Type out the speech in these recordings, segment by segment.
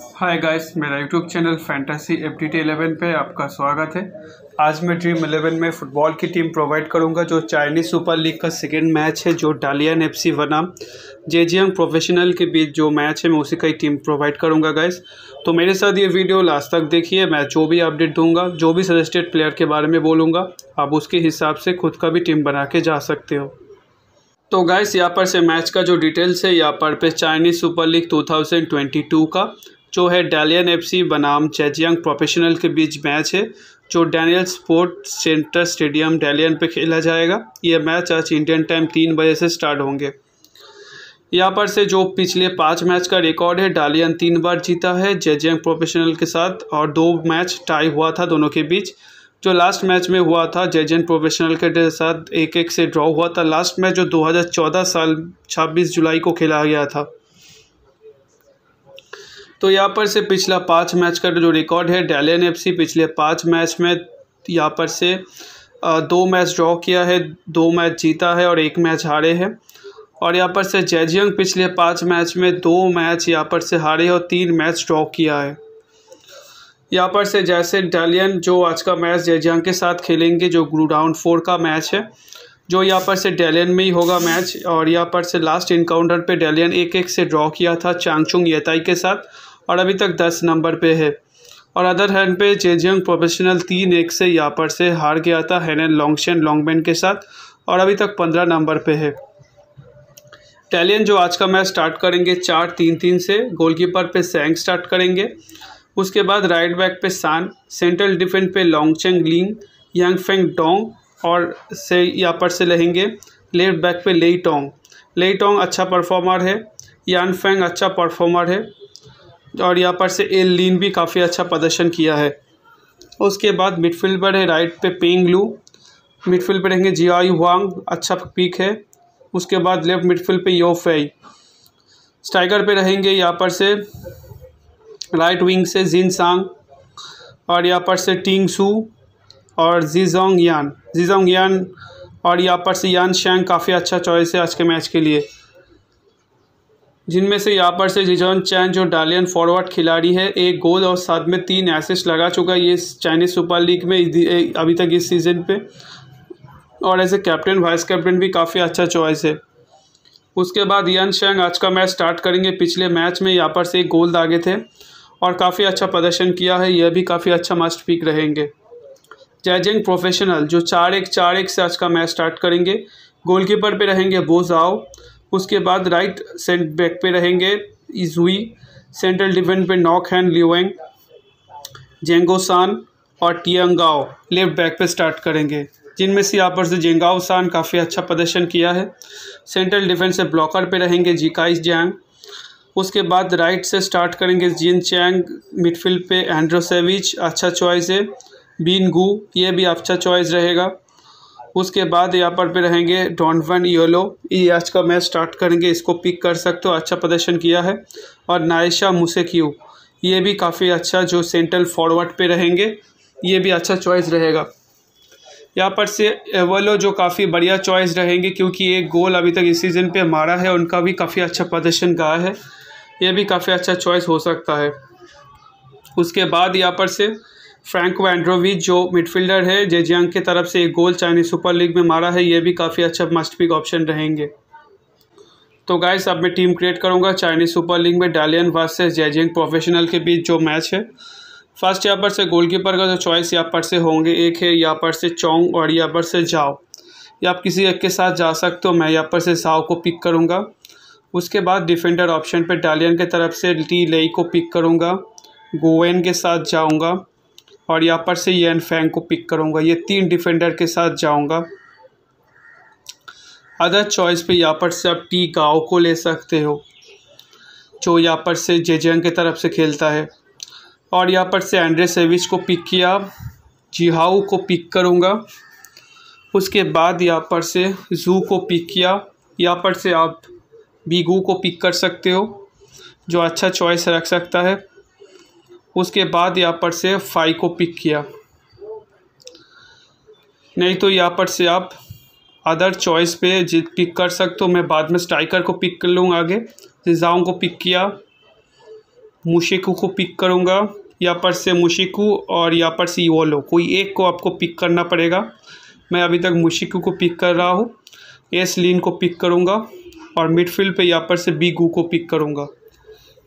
हाय guys मेरा YouTube channel fantasy F D T eleven पर आपका स्वागत है। आज मैं ड्रीम एलेवन में फ़ुटबॉल की टीम प्रोवाइड करूँगा, जो चाइनीज़ सुपर लीग का सेकेंड मैच है, जो डालियन एफ़ सी बनाम। जेजियंग प्रोफेशनल के बीच जो मैच है, मैं उसी का ही टीम प्रोवाइड करूँगा गाइस तो मेरे साथ ये वीडियो लास्ट तक देखिए, मैं जो भी अपडेट दूँगा, जो भी सजेस्टेड प्लेयर के बारे में बोलूँगा, आप उसके हिसाब से खुद का भी टीम बना के जा सकते हो। तो गाइस यहाँ पर से मैच का जो डिटेल्स है, यहाँ पर पे चाइनीज़ सुपर लीग 2022 का। जो है डालियन एफसी बनाम चैजियांग प्रोफेशनल के बीच मैच है, जो Daniel sport centre stadium Dalian पे खेला जाएगा। ये मैच आज इंडियन टाइम तीन बजे से स्टार्ट होंगे। यहाँ पर से जो पिछले पाँच मैच का रिकॉर्ड है डालियन तीन बार जीता है जेजियांग प्रोफेशनल के साथ और दो मैच टाई हुआ था दोनों के बीच। जो लास्ट मैच में हुआ था जेजेंट प्रोफेशनल के साथ एक एक से ड्रॉ हुआ था। लास्ट मैच जो 2014 साल 26 जुलाई को खेला गया था। तो यहाँ पर से पिछला पाँच मैच का जो रिकॉर्ड है डेलियन एफसी पिछले पाँच मैच में यहाँ पर से दो मैच ड्रॉ किया है, दो मैच जीता है और एक मैच हारे हैं। और यहाँ पर से जैजियंग पिछले पाँच मैच में दो मैच यहाँ पर से हारे और तीन मैच ड्रॉ किया है। यहाँ पर से जैसे डालियन जो आज का मैच जैजियांग के साथ खेलेंगे, जो ग्रू राउंड फोर का मैच है, जो यहाँ पर से डेलियन में ही होगा मैच, और यहाँ पर से लास्ट इनकाउंटर पे डेलियन एक एक से ड्रॉ किया था चांगचुंग येताई के साथ। और अभी तक दस नंबर पे है। और अदर हैंड पे जेजियंग प्रोफेशनल तीन एक से यहाँ पर से हार गया था हेनन लॉन्गशन लॉन्गमैन के साथ, और अभी तक पंद्रह नंबर पे है। टैलियन जो आज का मैच स्टार्ट करेंगे चार तीन तीन से गोलकीपर पे सैंग स्टार्ट करेंगे। उसके बाद राइट बैक पे सान सेंट्रल डिफेंस पे लॉन्गचेंग लिंग यांग फेंग डोंग और से यहाँ पर से रहेंगे लेफ़्ट बैक पे लेई टोंग लेई टोंग अच्छा परफॉर्मर है यान फेंग अच्छा परफॉर्मर है और यहाँ पर से एल लीन भी काफ़ी अच्छा प्रदर्शन किया है। उसके बाद मिडफील्ड पर है राइट पे पेंग लू मिडफील्ड पे रहेंगे जियाई हुआंग अच्छा पिक है। उसके बाद लेफ़्ट मिडफील्ड पे यो फेई स्ट्राइकर पे रहेंगे यहाँ पर से राइट विंग से जिन सांग और यहाँ पर से टिंग सू और जीजोंग यान जीजोंग यान और यहाँ पर से यान शैंग काफ़ी अच्छा चॉइस है आज के मैच के लिए। जिनमें से यहाँ पर से जिजोन, चैन, जो डालियन फॉरवर्ड खिलाड़ी है, एक गोल और साथ में तीन एसिस्ट लगा चुका है ये चाइनीज़ सुपर लीग में अभी तक इस सीज़न पे। और as a captain vice captain भी काफ़ी अच्छा चॉइस है। उसके बाद यन शेंग, आज का मैच स्टार्ट करेंगे। पिछले मैच में यहाँ पर से एक गोल दागे थे और काफ़ी अच्छा प्रदर्शन किया है। यह भी काफ़ी अच्छा मस्ट पिक रहेंगे। जैजिंग प्रोफेशनल जो चार एक चार एक से आज का मैच स्टार्ट करेंगे। गोलकीपर पे रहेंगे बोजाओ उसके बाद राइट सेंट बैक पे रहेंगे इजुई सेंट्रल डिफेंस पे नॉक हैंड लिवेंग जेंगोसान और टियंगाओ लेफ़्ट बैक पे स्टार्ट करेंगे। जिनमें से यहाँ पर से जेंगाओ सान काफ़ी अच्छा प्रदर्शन किया है। सेंट्रल डिफेंस से ब्लॉकर पे रहेंगे जिकाइस जैंग उसके बाद राइट से स्टार्ट करेंगे जिन चैंग मिडफील्ड पे एंड्रोसेविच अच्छा चॉइस है। बीन गू ये भी अच्छा चॉइस रहेगा। उसके बाद यहाँ पर पे रहेंगे डॉनवन योलो। ये आज का मैच स्टार्ट करेंगे, इसको पिक कर सकते हो अच्छा प्रदर्शन किया है। और नायशा मुसेक्यू, ये भी काफ़ी अच्छा जो सेंट्रल फॉरवर्ड पे रहेंगे, ये भी अच्छा चॉइस रहेगा। यहाँ पर से एवलो जो काफ़ी बढ़िया चॉइस रहेंगे, क्योंकि एक गोल अभी तक इस सीज़न पे मारा है, उनका भी काफ़ी अच्छा प्रदर्शन कहा है। ये भी काफ़ी अच्छा चॉइस हो सकता है। उसके बाद यहाँ पर से फ्रैंक वैंड्रोविच जो मिडफील्डर है जेजियांग की तरफ़ से एक गोल चाइनीज़ सुपर लीग में मारा है, ये भी काफ़ी अच्छा मस्ट पिक ऑप्शन रहेंगे। तो गाइस अब मैं टीम क्रिएट करूँगा, चाइनीज़ सुपर लीग में डालियन वर्सेस जेजियांग प्रोफेशनल के बीच जो मैच है। फ़र्स्ट यहाँ पर से गोलकीपर का जो चॉइस यहाँ पर से होंगे, एक है यहाँ पर से चोंग और यहाँ पर से जाओ या आप किसी एक के साथ जा सकते हो, मैं यहाँ पर से साओ को पिक करूँगा। उसके बाद डिफेंडर ऑप्शन पर डालियन के तरफ़ से टी लेई को पिक करूँगा। गोवेन के साथ जाऊँगा। और यहाँ पर से यन फैंग को पिक करूँगा। ये तीन डिफेंडर के साथ जाऊँगा। अदर चॉइस पे यहाँ पर से आप टी गाओ को ले सकते हो, जो यहाँ पर से जेजेंग की तरफ़ से खेलता है। और यहाँ पर से एंड्रे सेविच को पिक किया। जिहाऊ को पिक करूँगा। उसके बाद यहाँ पर से जू को पिक किया। यहाँ पर से आप बीगू को पिक कर सकते हो, जो अच्छा चॉइस रख सकता है। उसके बाद यहाँ पर से फाई को पिक किया। नहीं तो यहाँ पर से आप अदर चॉइस पे जित पिक कर सकते हो, मैं बाद में स्ट्राइकर को पिक कर लूँगा आगे। जिजाओं को पिक किया। मुशिकू को पिक करूँगा। यहाँ पर से मुशिकू और यहाँ पर से ईवोलो कोई एक को आपको पिक करना पड़ेगा। मैं अभी तक मुशिकू को पिक कर रहा हूँ। एस लीन को पिक करूँगा। और मिडफील्ड पे यहाँ पर से बी गू को पिक करूँगा।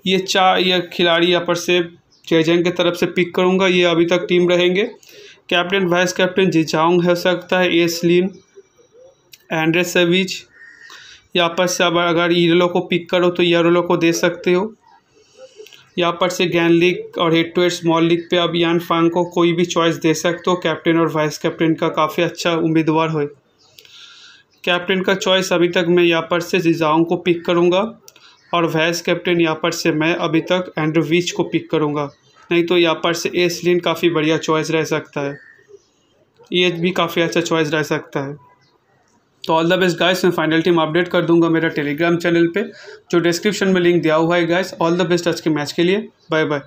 ये चार, ये खिलाड़ी यहाँ पर से जयजंग की तरफ़ से पिक करूँगा, ये अभी तक टीम रहेंगे। कैप्टन वाइस कैप्टन जिजाउंग हो सकता है एस लीन एंड्रे सेविज यहाँ पर से अब अगर ईरलो को पिक करो तो ईरलो को दे सकते हो। यहाँ पर से गैन लीग और head to head small league पे अब यान फांग को कोई भी चॉइस दे सकते हो कैप्टन और वाइस कैप्टन का काफ़ी अच्छा उम्मीदवार हो कैप्टन का चॉइस अभी तक मैं यहाँ पर से जिजाओं को पिक करूँगा। और वैस कैप्टन यहाँ पर से मैं अभी तक एंड्रोविच को पिक करूँगा। नहीं तो यहाँ पर से एसलिन काफ़ी बढ़िया चॉइस रह सकता है। ये भी काफ़ी अच्छा चॉइस रह सकता है। तो ऑल द बेस्ट गाइस मैं फाइनल टीम अपडेट कर दूँगा मेरा टेलीग्राम चैनल पे, जो डिस्क्रिप्शन में लिंक दिया हुआ है गाइस ऑल द बेस्ट आज के मैच के लिए। Bye bye